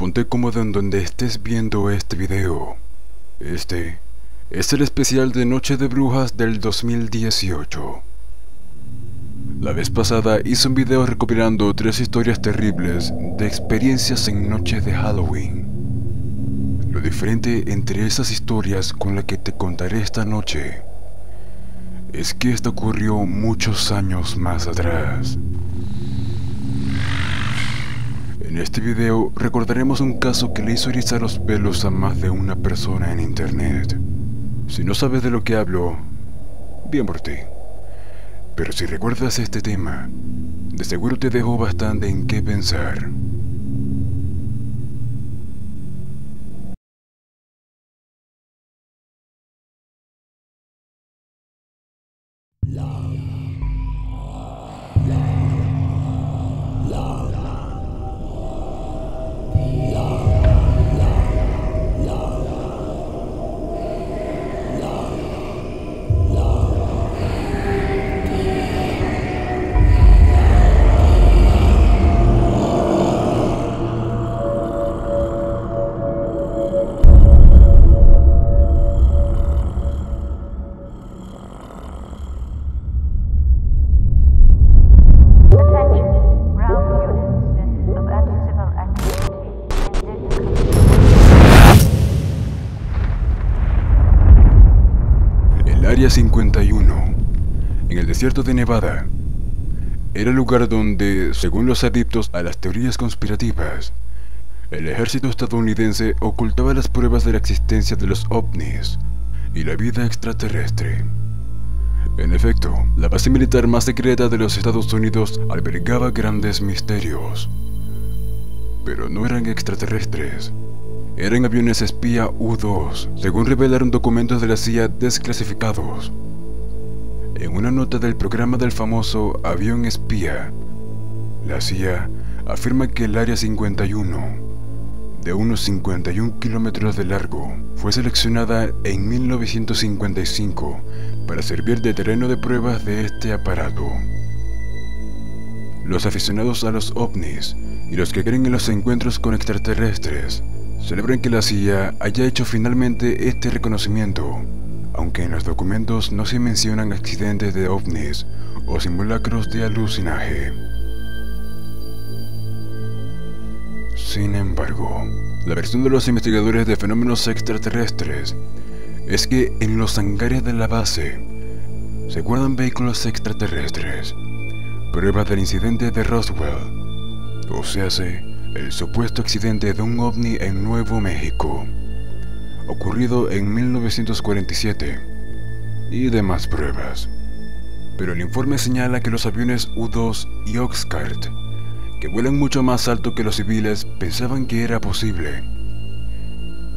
Ponte cómodo en donde estés viendo este video. Este es el especial de Noche de Brujas del 2018. La vez pasada hice un video recopilando tres historias terribles de experiencias en noche de Halloween. Lo diferente entre esas historias con la que te contaré esta noche es que esto ocurrió muchos años más atrás. En este video recordaremos un caso que le hizo erizar los pelos a más de una persona en internet. Si no sabes de lo que hablo, bien por ti. Pero si recuerdas este tema, de seguro te dejó bastante en qué pensar. Área 51, en el desierto de Nevada, era el lugar donde, según los adictos a las teorías conspirativas, el ejército estadounidense ocultaba las pruebas de la existencia de los ovnis y la vida extraterrestre. En efecto, la base militar más secreta de los Estados Unidos albergaba grandes misterios. Pero no eran extraterrestres. Eran aviones espía U-2, según revelaron documentos de la CIA desclasificados. En una nota del programa del famoso avión espía, la CIA afirma que el Área 51, de unos 51 kilómetros de largo, fue seleccionada en 1955 para servir de terreno de pruebas de este aparato. Los aficionados a los ovnis y los que creen en los encuentros con extraterrestres celebran que la CIA haya hecho finalmente este reconocimiento, aunque en los documentos no se mencionan accidentes de ovnis o simulacros de alucinaje. Sin embargo, la versión de los investigadores de fenómenos extraterrestres es que en los hangares de la base se guardan vehículos extraterrestres, pruebas del incidente de Roswell, o sea, el supuesto accidente de un ovni en Nuevo México, ocurrido en 1947, y demás pruebas. Pero el informe señala que los aviones U-2 y Oxcart que vuelan mucho más alto que los civiles pensaban que era posible.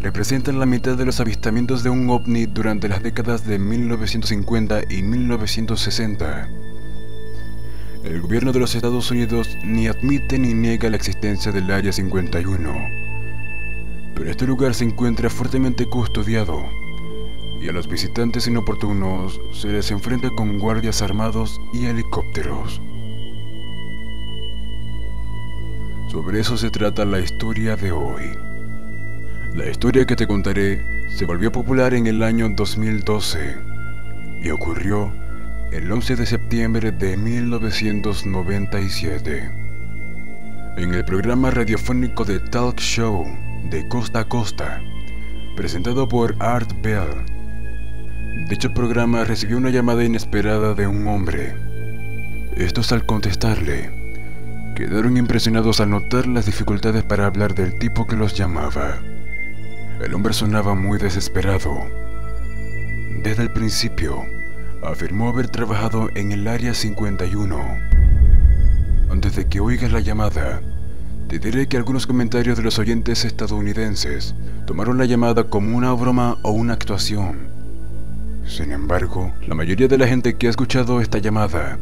Representan la mitad de los avistamientos de un ovni durante las décadas de 1950 y 1960. El gobierno de los Estados Unidos ni admite ni niega la existencia del Área 51. Pero este lugar se encuentra fuertemente custodiado y a los visitantes inoportunos se les enfrenta con guardias armados y helicópteros. Sobre eso se trata la historia de hoy. La historia que te contaré se volvió popular en el año 2012 y ocurrió el 11 de septiembre de 1997. En el programa radiofónico de Talk Show de Costa a Costa, presentado por Art Bell, dicho programa recibió una llamada inesperada de un hombre. Estos al contestarle, Quedaron impresionados al notar las dificultades para hablar del tipo que los llamaba. El hombre sonaba muy desesperado. Desde el principio, afirmó haber trabajado en el Área 51. Antes de que oigas la llamada, te diré que algunos comentarios de los oyentes estadounidenses tomaron la llamada como una broma o una actuación. Sin embargo, la mayoría de la gente que ha escuchado esta llamada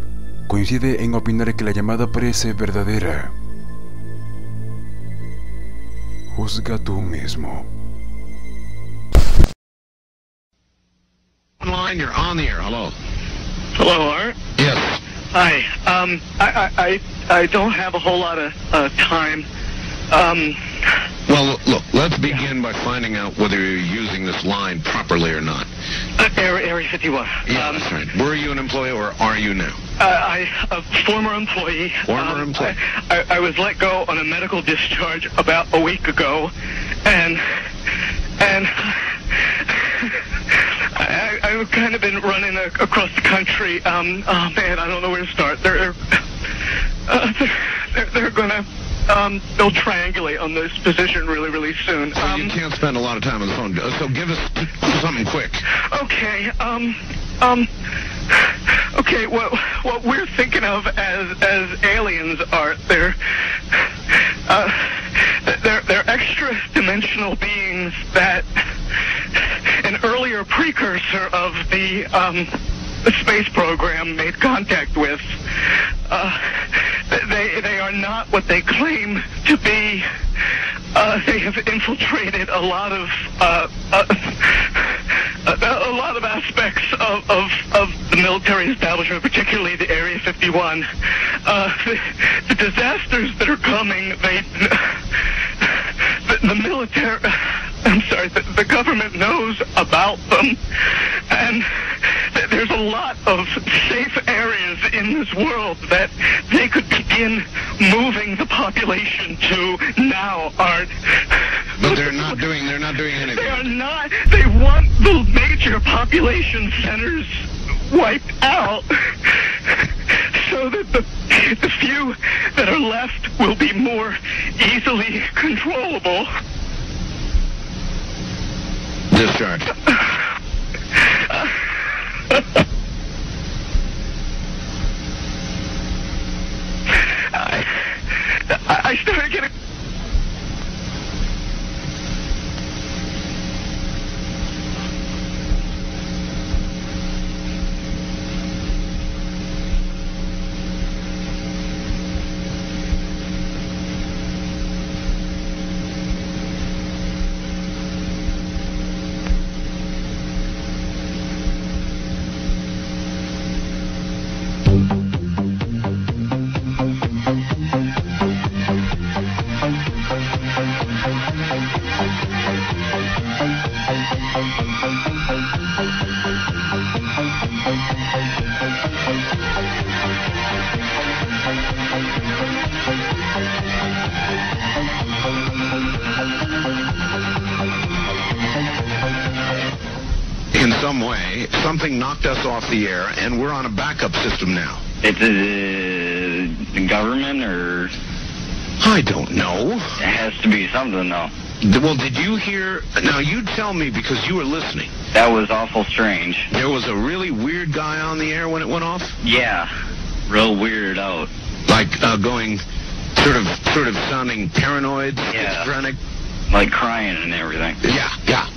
coincide en opinar que la llamada parece verdadera. Juzga tú mismo. Line, you're on the air. Hello. Hello, Art. Yes. Hi. Um, I, I, I, I don't have a whole lot of uh, time. Um, Well, look, let's begin by finding out whether you're using this line properly or not. uh, Area, Area 51. Yeah, um, that's right. Were you an employee or are you now? Uh, I, a former employee. Former um, employee. I, I, I was let go on a medical discharge about a week ago, and I, I- I've kind of been running a, across the country. Um, oh man, I don't know where to start. They're uh, they're, they're, gonna um, they'll triangulate on this position really, really soon. So you Um, can't spend a lot of time on the phone. Uh, So give us something quick. Okay, um, um, okay, what, what we're thinking of as, as aliens are, they're, uh, they're, they're extra dimensional beings that precursor of the, um, space program made contact with. Uh, they, they are not what they claim to be. Uh, they have infiltrated a lot of, uh, uh, a, lot of aspects of, of, of the military establishment, particularly the Area 51. Uh, the, the disasters that are coming, they, the, the military, I'm sorry, the, the government knows about them, and th- there's a lot of safe areas in this world that they could begin moving the population to now, Art. But they're not doing. They're not doing anything. They are not. They want the major population centers wiped out so that the, the few that are left will be more easily controllable. Discharge. In some way, something knocked us off the air, and we're on a backup system now. It's a, the government, or I don't know. It has to be something though. Well, did you hear? Now you tell me because you were listening. That was awful strange. There was a really weird guy on the air when it went off, Yeah, real weirded out. like uh, going, sort of, sort of sounding paranoid, Yeah. schizophrenic. Like crying and everything. Yeah, yeah,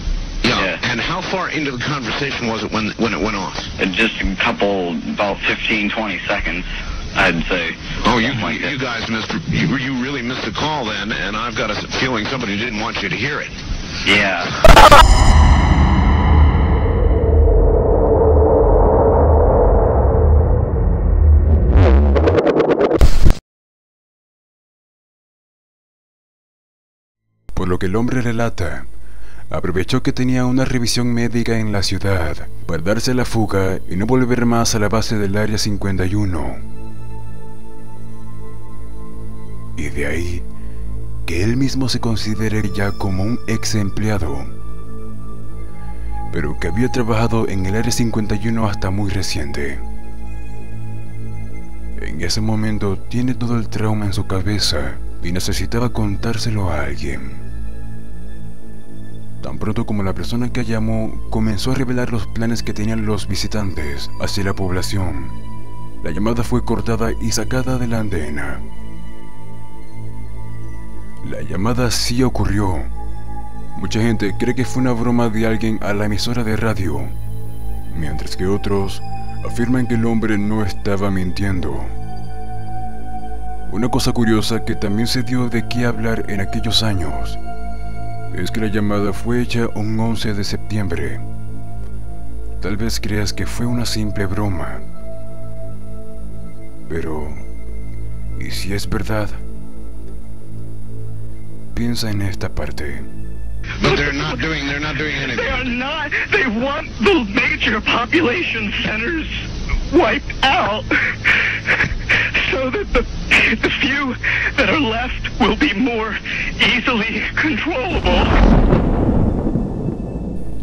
yeah. Yeah. And how far into the conversation was it when when it went off? Just a couple, about 15, 20 seconds, I'd say. Oh, you like you that. guys missed you, you really missed a call then, and I've got a feeling somebody didn't want you to hear it. Yeah. Por lo que el hombre relata, aprovechó que tenía una revisión médica en la ciudad para darse la fuga y no volver más a la base del Área 51. Y de ahí que él mismo se considere ya como un ex empleado, pero que había trabajado en el Área 51 hasta muy reciente. En ese momento tiene todo el trauma en su cabeza y necesitaba contárselo a alguien. Tan pronto como la persona que llamó comenzó a revelar los planes que tenían los visitantes hacia la población, la llamada fue cortada y sacada de la antena. La llamada sí ocurrió. Mucha gente cree que fue una broma de alguien a la emisora de radio, mientras que otros afirman que el hombre no estaba mintiendo. Una cosa curiosa que también se dio de qué hablar en aquellos años es que la llamada fue hecha un 11 de septiembre. Tal vez creas que fue una simple broma. Pero, ¿y si es verdad? Piensa en esta parte. But they're not doing. They're not doing They are anything. not. They want the major population centers wiped out so that the the few that are left will be more easily controllable.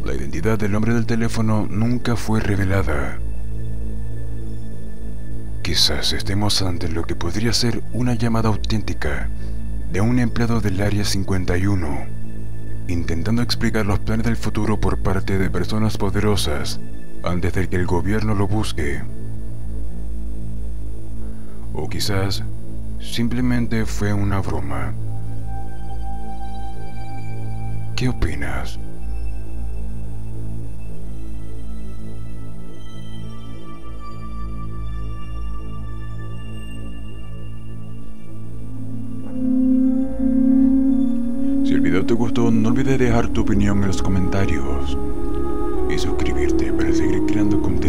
La identidad del hombre del teléfono nunca fue revelada. Quizás estemos ante lo que podría ser una llamada auténtica de un empleado del Área 51, intentando explicar los planes del futuro por parte de personas poderosas antes de que el gobierno lo busque. O quizás simplemente fue una broma. ¿Qué opinas? Si el video te gustó, no olvides dejar tu opinión en los comentarios y suscribirte para seguir creando contenido.